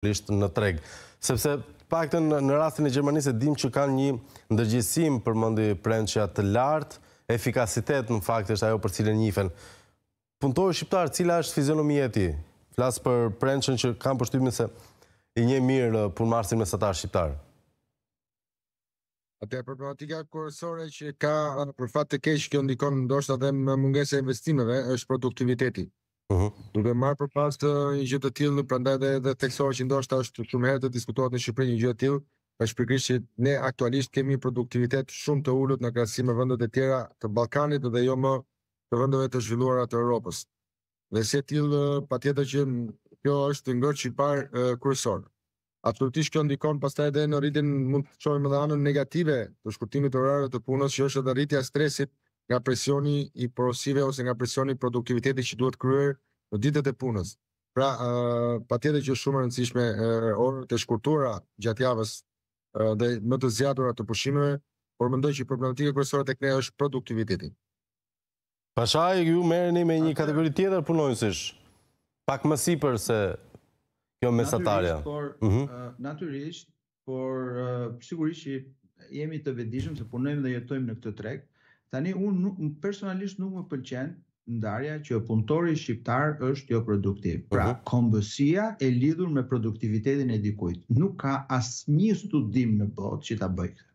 sigurisht në treg. Sepse të paktën në rastin e Gjermanisë e dimë që kanë një ndërgjegjësim përmendi Prençi të lartë, efikasitet në fakt është ajo për cilën njihen. Punëtori shqiptar, cila është fizionomia e tij? Flas për Prençin që kam përshtypjen se i njeh mirë punëmarrësin mesatar shqiptar. Atëherë problematika kryesore që ka për fat të keq kjo ndikon ndoshta edhe me mungesën e investimeve është produktiviteti. Ëh. Uh -huh. Duke marrë për bazë një gjë të tillë, prandaj edhe edhe theksohet që ndoshta është shumë herët të diskutohet në Shqipëri një gjë e tillë, është pikërisht që ne aktualisht kemi produktivitet shumë të ulët në krahasim me vendet e tjera të Ballkanit dhe jo më të vendeve të zhvilluara të Europës. Dhe si e tillë, patjetër që kjo është ngërçi i parë kryesor. Absolutisht kjo ndikon pastaj edhe në rritjen mund të shohim edhe anën negative të shkurtimit të orareve të punës, që është edhe rritja e stresit nga presioni i porosive ose nga presioni i produktivitetit që duhet kryer në ditët e punës. Pra, uh, patjetër që është shumë e rëndësishme uh, orët e shkurtuara gjatë javës uh, dhe më të zgjatura të pushimeve, por mendoj që problematika kryesore tek ne është produktiviteti. Pashaj, ju merreni me një kategori tjetër punonjësish, pak më sipër se kjo mesatarja. Natyrisht, por mhm. sigurisht që jemi të vetëdijshëm se punojmë dhe jetojmë në këtë treg. Tani, unë personalisht nuk më pëlqen ndarja që punëtori shqiptar është jo produktiv. Pra, mhm. kombësia e lidhur me produktivitetin e dikujt. Nuk ka asnjë studim në botë që ta bëjë këtë.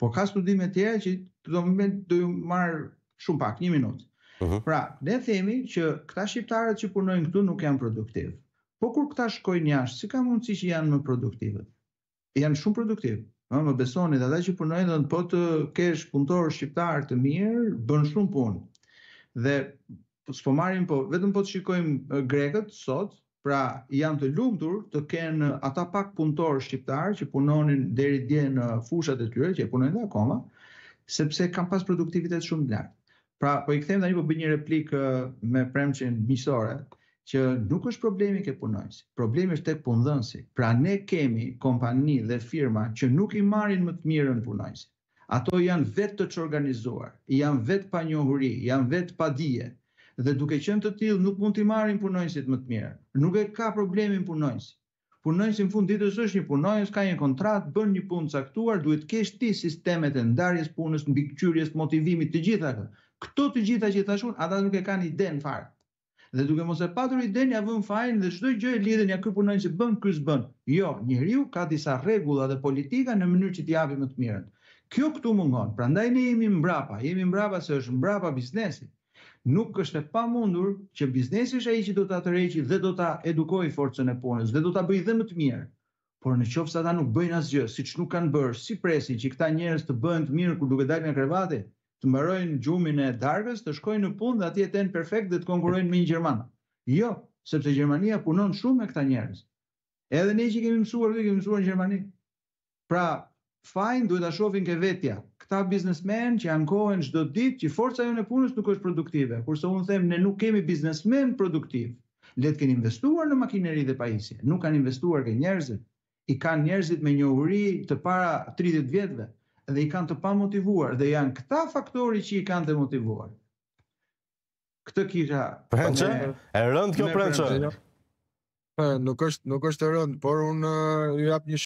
Por ka studime të tjera që do më do ju marr Shumë pak, një minutë. Mhm. Pra, ne themi që këta shqiptarët që punojnë këtu nuk janë produktivë. Po kur këta shkojnë jashtë, si ka mundësi që janë më produktivët? Janë shumë produktivë. Ëh, më besoni, dhe ata që punojnë thonë po të kesh punëtorë shqiptarë të mirë, bën shumë punë. Dhe s'po marrim po, vetëm po të shikojmë grekët sot, Pra janë të lumtur të kenë ata pak punëtorë shqiptarë që punonin deri dje në fushat e tyre, që punojnë dhe akoma, sepse kanë pas produktivitet shumë të lartë. Pra po i kthem tani po bëj një replikë me Prençin miqësore, që nuk është problemi ke punonjësi, problemi është tek punëdhënësi. Pra ne kemi kompani dhe firma që nuk i marrin më të mirën punonjësit. Ata janë vetë të çorganizuar, janë vetë pa njohuri, janë vetë pa dije. Dhe duke qenë të tillë nuk mund t'i marrin punonjësit më të mirë. Nuk e ka problemin punonjësi. Punonjësi në fund ditës është një punonjës, ka një kontratë, bën një punë të caktuar, duhet të kesh ti sistemet e ndarjes punës, mbikëqyrjes, motivimit, të gjitha këto. Këto të gjitha që i thashë unë, ata nuk e kanë idenë fare. Dhe duke mos e patur idenë ja vënë fajin dhe çdo gjë e lidhin ja ky punonjësi s'bën ky s'bën. Jo, njeriu ka disa rregulla dhe politika në mënyrë që t'i japi më të mirën. Kjo këtu mungon. Prandaj ne jemi mbrapa, jemi mbrapa se është mbrapa biznesi. Nuk është e pamundur që biznesi është ai që do ta tërheqi dhe do ta edukojë forcën e punës dhe do ta bëjë dhe më të mirë. Por në qoftë se ata nuk bëjnë asgjë, siç nuk kanë bërë, si presin që këta njerëz të bëhen të mirë kur duke dalë nga krevati? të mbarojnë gjumin e darkës, të shkojnë në punë dhe atje të jenë perfekt dhe të konkurrojnë me një gjerman. Jo, sepse Gjermania punon shumë me këta njerëz. Edhe ne që i kemi mësuar këtu, i kemi mësuar në Gjermani. Pra, fajin duhet ta shohin ke vetja. Këta biznesmenë që ankohen çdo ditë që forca jonë e punës nuk është produktive, kurse unë them ne nuk kemi biznesmenë produktivë. Le të kenë investuar në makineri dhe pajisje, nuk kanë investuar ke njerëzit. i kanë njerëzit me njohuri të para tridhjetë vjetëve dhe i kanë të pamotivuar dhe janë këta faktorë që i kanë demotivuar. Këtë kisha Prençë, e rëndë kjo Prençë. Po nuk është nuk është e rëndë, por unë ju jap një